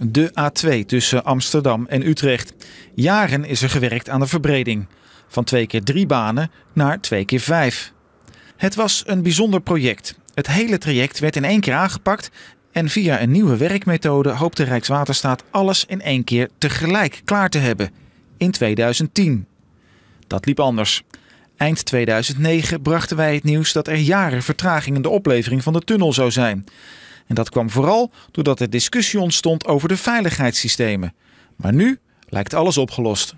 De A2 tussen Amsterdam en Utrecht. Jaren is er gewerkt aan de verbreding. Van twee keer drie banen naar twee keer vijf. Het was een bijzonder project. Het hele traject werd in één keer aangepakt en via een nieuwe werkmethode hoopte Rijkswaterstaat alles in één keer tegelijk klaar te hebben. In 2010. Dat liep anders. Eind 2009 brachten wij het nieuws dat er jaren vertraging in de oplevering van de tunnel zou zijn. En dat kwam vooral doordat er discussie ontstond over de veiligheidssystemen. Maar nu lijkt alles opgelost.